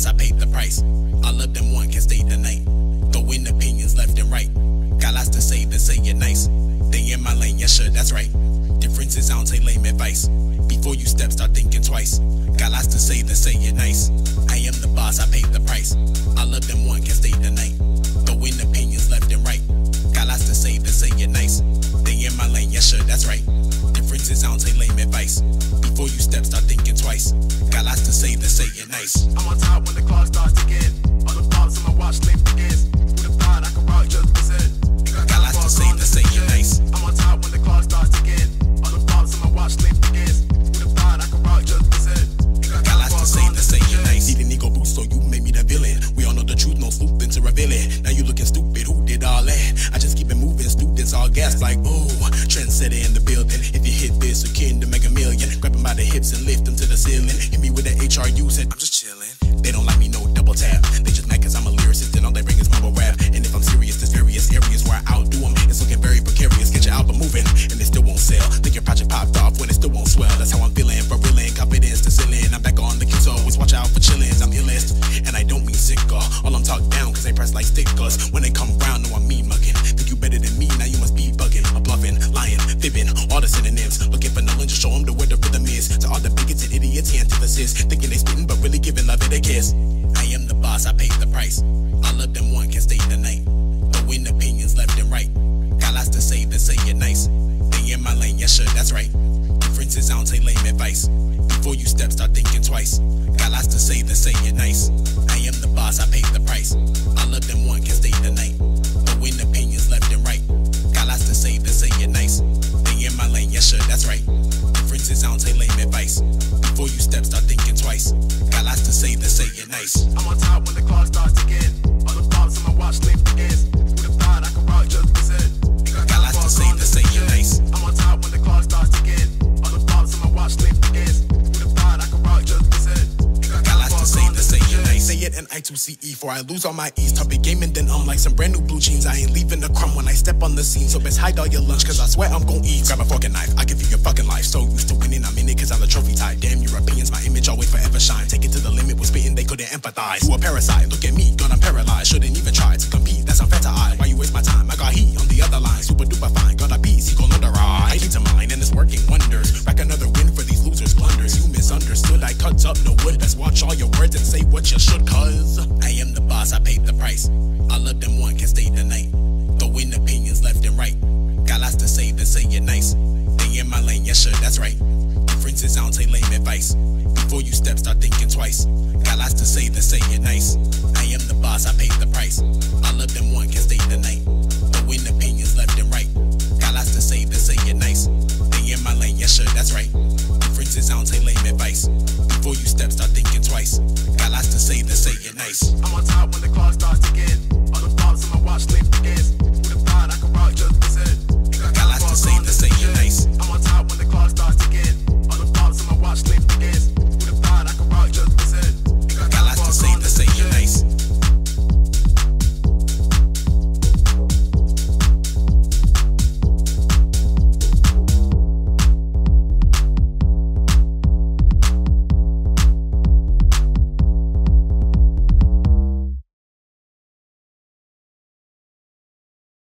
boss, I paid the price. I love them one can stay the night. Throwing opinions left and right. Got lots to say to say it nice. They in my lane, yeah, sure, that's right. Differences, I don't take lame advice. Before you step, start thinking twice. Got lots to say to say it nice. I am the boss, I paid the price. I love them one can stay the night. Throwing opinions left and right. Got lots to say to say it nice. They in my lane, yeah, sure, that's right. Differences, I don't take lame advice. Before you step, start thinking twice. Got lots to say to say it nice. I'm on top when this, akin to make a million. Grab him by the hips and lift him to the ceiling. Hit me with the HRU, said, I'm just chilling. They don't like me, no double tap. They just mad cause I'm a lyricist and all they bring is mumble rap. And if I'm serious, there's various areas where I outdo them. It's looking very precarious, get your album moving, and it still won't sell. Think your project popped off when it still won't swell. That's how I'm feeling, for reeling, confidence to ceiling. I'm back on the kids, always watch out for chillings. I'm illest, and I don't mean sicker. Uh, all I'm talk down cause they press like stickers. When they come idiots. Thinking they spitting, but really giving love it a kiss. I am the boss, I paid the price. I love them one can stay the night. Throwing opinions left and right. Got lots to say to say it nice. They in my lane, yeah, sure, that's right. Differences, I don't take lame advice. Before you step, start thinking twice. Got lots to say to say it nice. I am the boss, I paid the price. I love them one can stay the night. Throwing opinions left and right. Got lots to say to say it nice. They in my lane, yeah, sure, that's right. Differences, I don't take nice. I'm on top when the clock starts ticking. All the thoughts on my watch begins. Who'd have thought I could rock just percent? Got lots to say to say it nice. I'm on top when the clock starts ticking. All the thoughts on my watch begins. Who'd have thought I could rock just percent? Got lots to say to say it nice. Say it and I2CE for I lose all my E's. Topic gaming, then I'm like some brand new blue jeans. I ain't leaving a crumb when I step on the scene. So best hide all your lunch, cause I swear I'm gon' eat. Grab a and knife, I give you your fucking life. So used to winning, I'm in it cause couldn't. You a parasite, look at me, gone I'm paralyzed. Shouldn't even try to compete, that's unfair to I. Why you waste my time? I got heat on the other line. Super duper fine, got a piece, he gon' under I. Need to mine and it's working wonders. Rack another win for these losers' blunders. You misunderstood, I cut up no wood. Let's watch all your words and say what you should, cause I am the boss, I paid the price. I love them advice. Before you step, start thinking twice. Got lots to say to say it nice. I am the boss, I paid the price. I love them one can stay the night. Throwing opinions left and right. Got lots to say to say it nice. They in my lane, yeah, sure, that's right. Differences, I don't take lame advice. Before you step, start thinking twice. Got lots to say to say it nice. I'm on top when the clock starts.